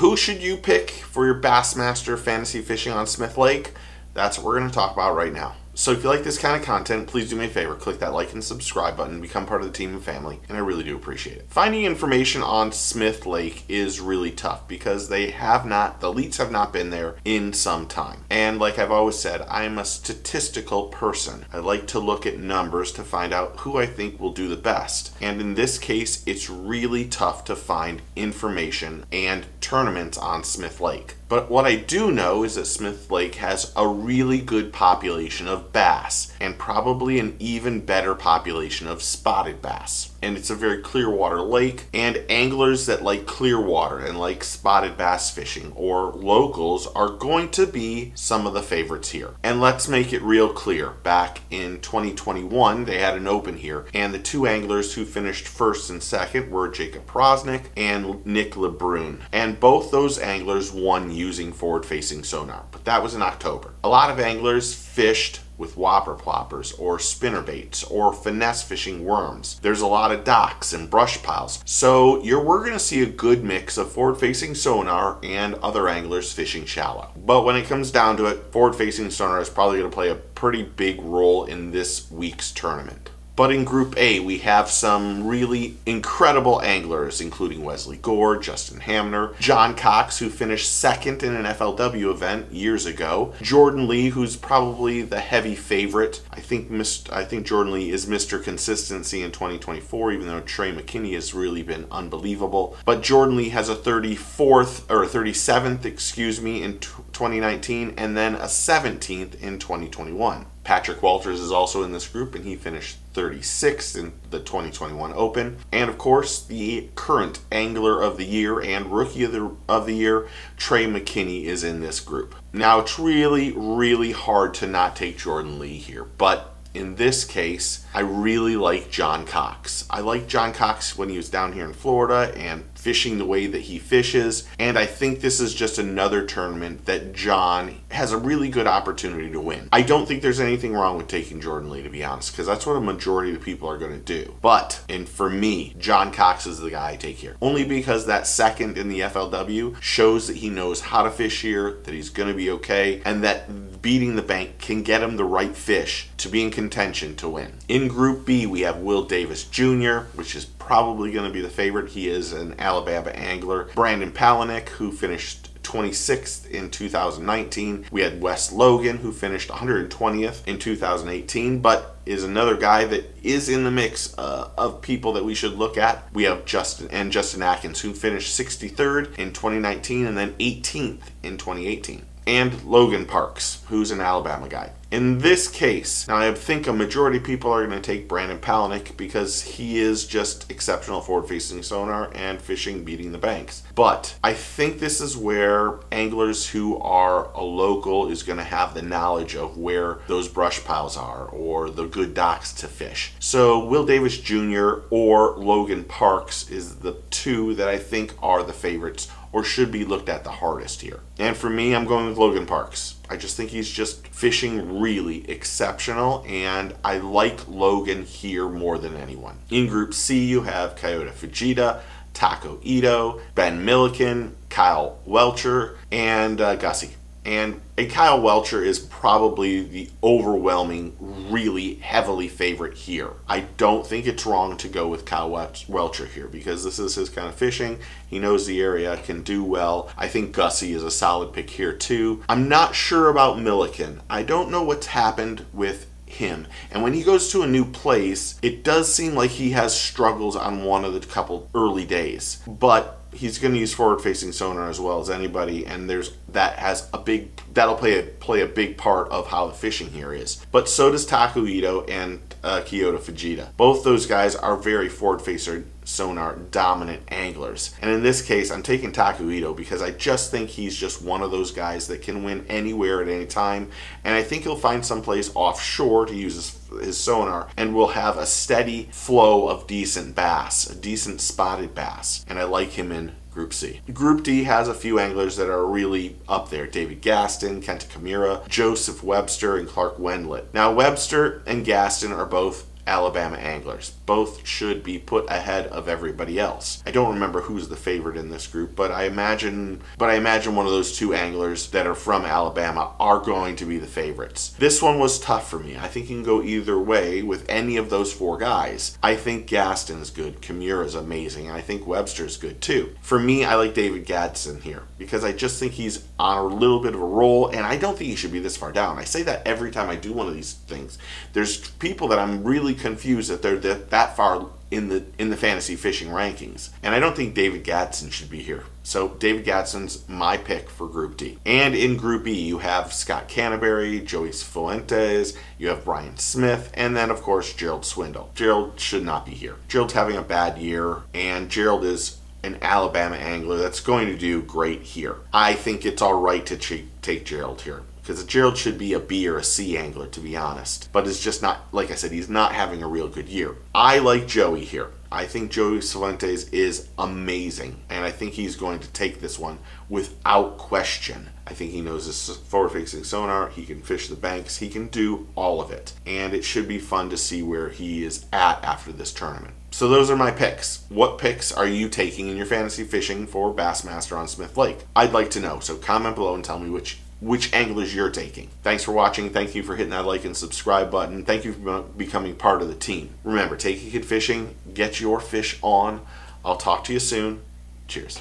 Who should you pick for your Bassmaster fantasy fishing on Smith Lake? That's what we're going to talk about right now. So if you like this kind of content, please do me a favor, click that like and subscribe button, become part of the team and family, and I really do appreciate it. Finding information on Smith Lake is really tough because they have not, the elites have not been there in some time. And like I've always said, I'm a statistical person. I like to look at numbers to find out who I think will do the best. And in this case, it's really tough to find information and tournaments on Smith Lake. But what I do know is that Smith Lake has a really good population of bass and probably an even better population of spotted bass. And it's a very clear water lake, and anglers that like clear water and like spotted bass fishing or locals are going to be some of the favorites here. And let's make it real clear back in 2021, they had an open here, and the two anglers who finished first and second were Jacob Powroznik and Nick LeBrun. And both those anglers won using forward facing sonar, but that was in October. A lot of anglers fished with whopper ploppers or spinner baits or finesse fishing worms. There's a lot of docks and brush piles. So you're we're going to see a good mix of forward facing sonar and other anglers fishing shallow. But when it comes down to it, forward facing sonar is probably going to play a pretty big role in this week's tournament. But in Group A, we have some really incredible anglers, including Wesley Gore, Justin Hamner, John Cox, who finished second in an FLW event years ago, Jordan Lee, who's probably the heavy favorite. I think I think Jordan Lee is Mr. Consistency in 2024, even though Trey McKinney has really been unbelievable. But Jordan Lee has a 34th or 37th, excuse me, in 2019, and then a 17th in 2021. Patrick Walters is also in this group, and he finished 36th in the 2021 Open. And of course, the current Angler of the Year and Rookie of the, of the Year, Trey McKinney, is in this group. Now, it's really, really hard to not take Jordan Lee here, but in this case, I really like John Cox. I like John Cox when he was down here in Florida and fishing the way that he fishes. And I think this is just another tournament that John has a really good opportunity to win. I don't think there's anything wrong with taking Jordan Lee, to be honest, because that's what a majority of the people are going to do. But, and for me, John Cox is the guy I take here. Only because that second in the FLW shows that he knows how to fish here, that he's going to be okay, and that beating the bank can get him the right fish to be in contention to win. In Group B, we have Will Davis Jr., which is probably going to be the favorite. He is an Alabama angler. Brandon Palaniuk, who finished 26th in 2019. We had Wes Logan, who finished 120th in 2018, but is another guy that is in the mix uh, of people that we should look at. We have Justin and Justin Atkins, who finished 63rd in 2019 and then 18th in 2018 and Logan Parks, who's an Alabama guy. In this case, now I think a majority of people are going to take Brandon Palaniuk because he is just exceptional forward facing sonar and fishing beating the banks. But I think this is where anglers who are a local is going to have the knowledge of where those brush piles are or the good docks to fish. So Will Davis Jr. or Logan Parks is the two that I think are the favorites or should be looked at the hardest here. And for me, I'm going with Logan Parks. I just think he's just fishing really exceptional, and I like Logan here more than anyone. In Group C, you have Kyoya Fujita, Taku Ito, Ben Milliken, Kyle Welcher, and uh, Gussie. And a Kyle Welcher is probably the overwhelming, really heavily favorite here. I don't think it's wrong to go with Kyle Welcher here because this is his kind of fishing. He knows the area, can do well. I think Gussie is a solid pick here too. I'm not sure about Milliken. I don't know what's happened with him. And when he goes to a new place, it does seem like he has struggles on one of the couple early days. But he's going to use forward facing sonar as well as anybody and there's that has a big that'll play a play a big part of how the fishing here is. But so does Taku Ito and uh, Kyoya Fujita. Both those guys are very forward facing sonar dominant anglers. And in this case, I'm taking Taku Ito because I just think he's just one of those guys that can win anywhere at any time. And I think he'll find someplace offshore to use his, his sonar and will have a steady flow of decent bass, a decent spotted bass. And I like him in Group C. Group D has a few anglers that are really up there. David Gaston, Kenta Kimura, Joseph Webster, and Clark Wendlandt. Now Webster and Gaston are both Alabama anglers. Both should be put ahead of everybody else. I don't remember who's the favorite in this group, but I imagine but I imagine one of those two anglers that are from Alabama are going to be the favorites. This one was tough for me. I think you can go either way with any of those four guys. I think Gaston's good, Kimura's amazing, and I think Webster's good too. For me, I like David Gadsden here because I just think he's on a little bit of a roll, and I don't think he should be this far down. I say that every time I do one of these things. There's people that I'm really confused that they're that, that far in the in the fantasy fishing rankings. And I don't think David Gadsden should be here. So David Gadsden's my pick for Group D. And in Group E, you have Scott Canterbury, Joey Fuentes, you have Brian Smith, and then of course Gerald Swindle. Gerald should not be here. Gerald's having a bad year, and Gerald is an Alabama angler that's going to do great here. I think it's all right to ch- take Gerald here because Gerald should be a B or a C angler to be honest, but it's just not like I said he's not having a real good year. I like Joey here. I think Joey Fuentes is amazing, and I think he's going to take this one without question. I think he knows his forward facing sonar, he can fish the banks, he can do all of it, and it should be fun to see where he is at after this tournament. So those are my picks. What picks are you taking in your fantasy fishing for Bassmaster on Smith Lake? I'd like to know, so comment below and tell me which which anglers you're taking. Thanks for watching. Thank you for hitting that like and subscribe button. Thank you for becoming part of the team. Remember, take a kid fishing, get your fish on. I'll talk to you soon. Cheers.